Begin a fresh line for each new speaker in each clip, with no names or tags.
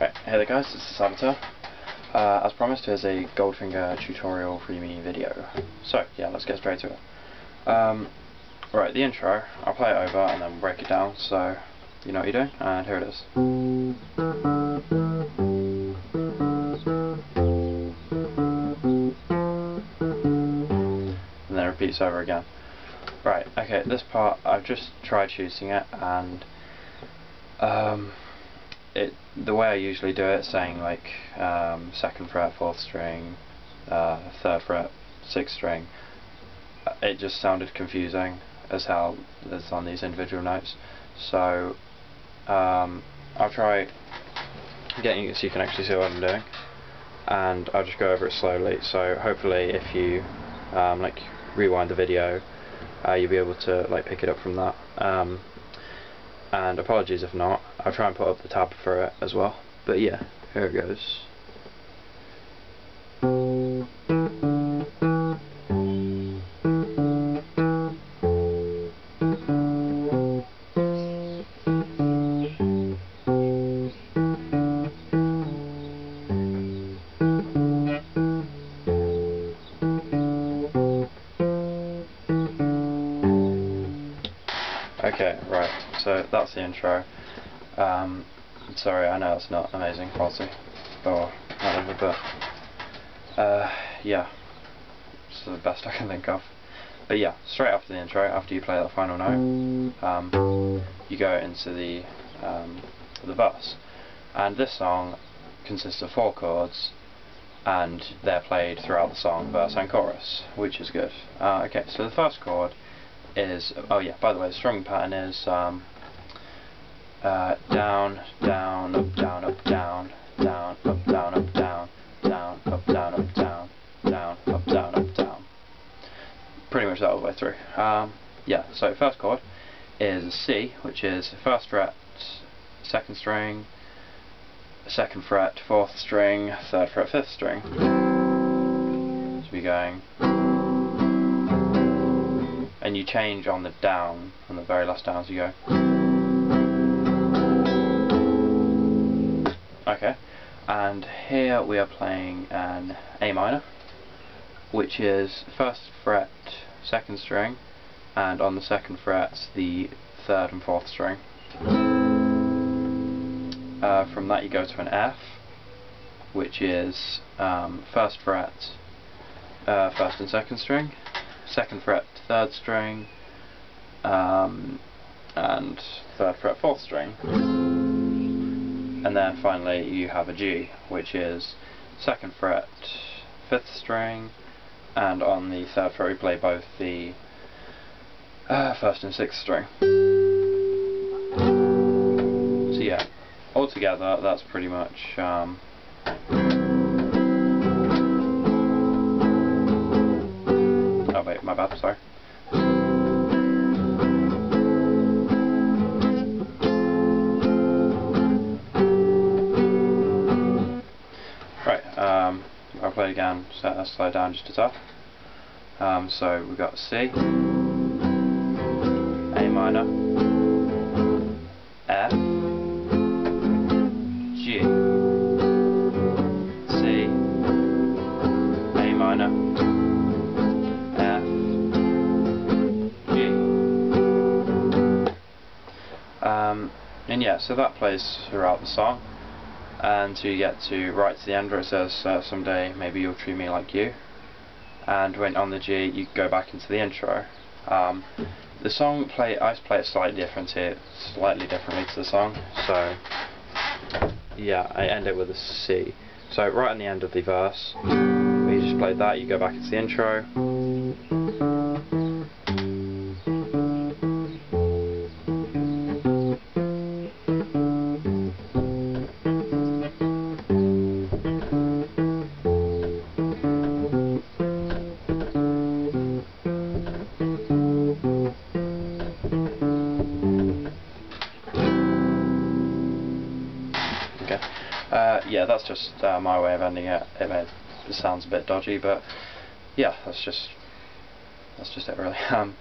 Right, hey there guys, this is. Uh, as promised, here's a Goldfinger tutorial free me video. So, yeah, let's get straight to it. Um, right, the intro, I'll play it over and then break it down, so you know what you're doing, and here it is. And then it repeats over again. Right, okay, this part, I've just tried choosing it, and um, it the way I usually do it, saying like um, second fret, fourth string, uh, third fret, sixth string, uh, it just sounded confusing as how it's on these individual notes. So um, I'll try getting it so you can actually see what I'm doing, and I'll just go over it slowly. So hopefully, if you um, like rewind the video, uh, you'll be able to like pick it up from that. Um, and apologies if not, I'll try and put up the tab for it as well. But yeah, here it goes. Okay, right, so that's the intro. Um, sorry, I know it's not amazing quality, or whatever, but uh, yeah, it's the best I can think of. But yeah, straight after the intro, after you play that final note, um, you go into the um, the verse. And this song consists of four chords, and they're played throughout the song, verse and chorus, which is good. Uh, okay, so the first chord is, oh yeah, by the way, the strumming pattern is um, uh, down, down, up, down, up, down, down, up, down, up, down, down, up, down, up, down, down, up, down, up, down. Pretty much that all the way through. Um, yeah, so first chord is C, which is first fret, second string, second fret, fourth string, third fret, fifth string. So we're going and you change on the down, on the very last down as you go. Okay, and here we are playing an A minor, which is first fret, second string, and on the second fret the third and fourth string. Uh, from that you go to an F, which is um, first fret, uh, first and second string, second fret third string um, and third fret fourth string and then finally you have a G which is second fret fifth string and on the third fret we play both the uh, first and sixth string. So yeah altogether that's pretty much um, oh wait my bad sorry Play again, set that slide down just a touch. Um, so we've got C, A minor, F, G, C, A minor, F, G. Um, and yeah, so that plays throughout the song until you get to right to the end where it says uh, someday maybe you'll treat me like you. And when on the G you go back into the intro. Um, the song play I play it slightly different here slightly differently to the song so yeah I end it with a C. So right on the end of the verse we just played that you go back into the intro Okay. Uh, yeah, that's just uh, my way of ending it. It, may, it sounds a bit dodgy, but yeah, that's just that's just it really. Um,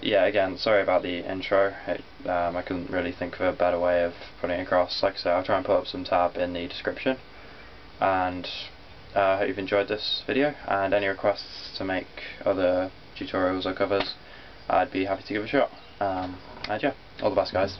yeah, again, sorry about the intro. It, um, I couldn't really think of a better way of putting it across. Like I say, I'll try and put up some tab in the description. And I uh, hope you've enjoyed this video. And any requests to make other tutorials or covers, I'd be happy to give a shot. Um, and yeah, all the best, guys.